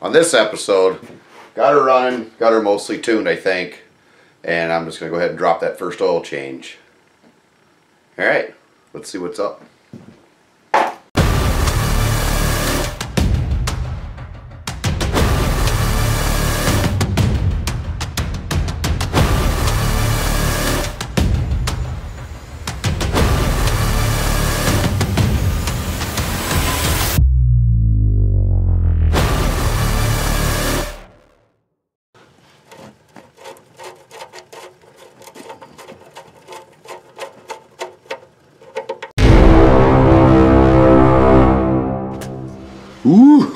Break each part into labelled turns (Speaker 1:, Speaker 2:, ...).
Speaker 1: on this episode, got her running, got her mostly tuned, I think. And I'm just going to go ahead and drop that first oil change. Alright, let's see what's up.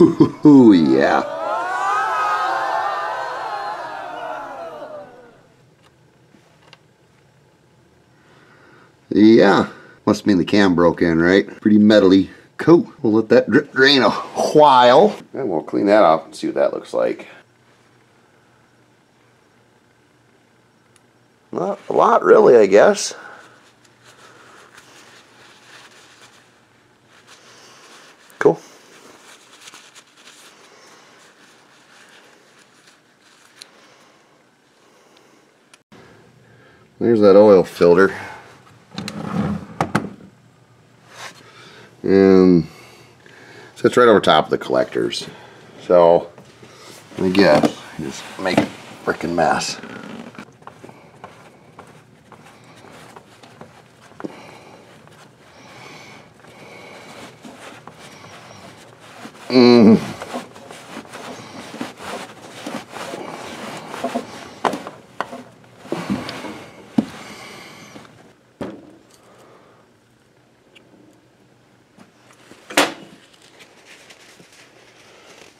Speaker 1: Ooh, yeah. Yeah, must mean the cam broke in, right? Pretty metally. Cool. We'll let that drip drain a while. And we'll clean that off and see what that looks like. Not a lot, really, I guess. There's that oil filter. And sits right over top of the collectors. So, guess, just make a freaking mess. Mm.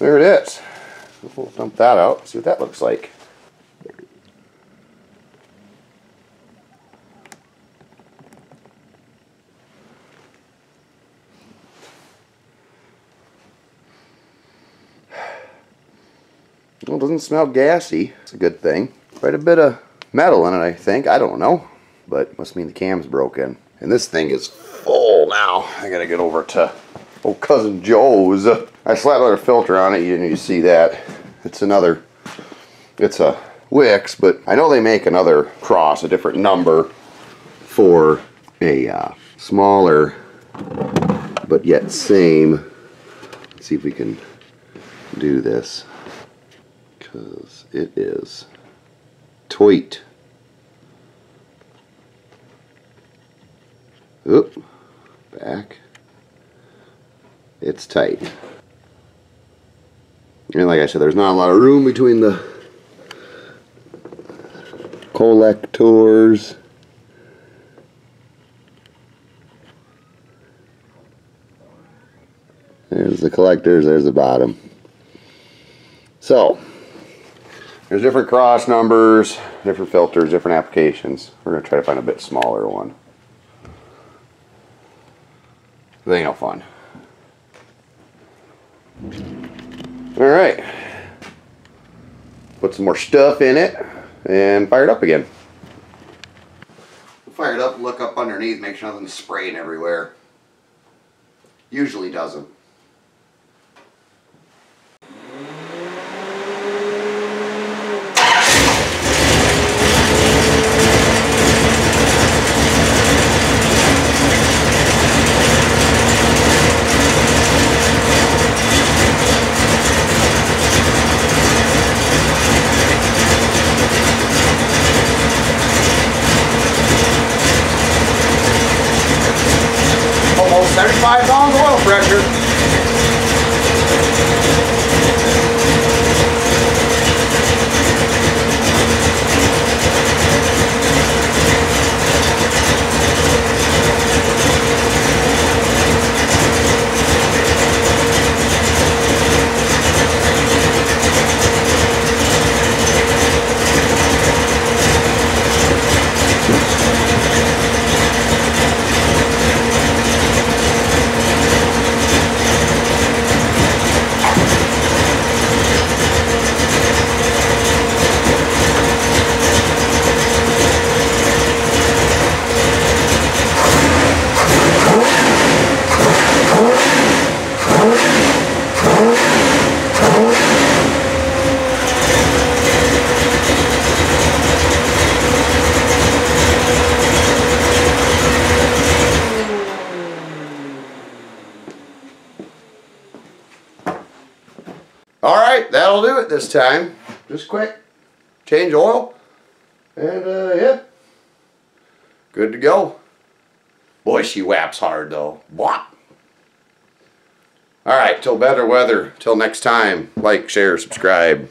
Speaker 1: There it is. We'll dump that out, see what that looks like. Well, it doesn't smell gassy. It's a good thing. Quite a bit of metal in it, I think. I don't know. But must mean the cam's broken. And this thing is full now. I gotta get over to old cousin Joe's. I slapped another filter on it. You didn't see that. It's another, it's a Wix, but I know they make another cross, a different number for a uh, smaller, but yet same. Let's see if we can do this. Because it is tweet. Oop, back. It's tight. And like I said, there's not a lot of room between the collectors. There's the collectors, there's the bottom. So, there's different cross numbers, different filters, different applications. We're going to try to find a bit smaller one. They ain't no fun. All right. Put some more stuff in it and fire it up again. Fire it up, look up underneath, make sure nothing's spraying everywhere. Usually doesn't. That'll do it this time. Just quick. Change oil. And uh, yeah. Good to go. Boy, she whaps hard though. What? All right, till better weather. Till next time, like, share, subscribe.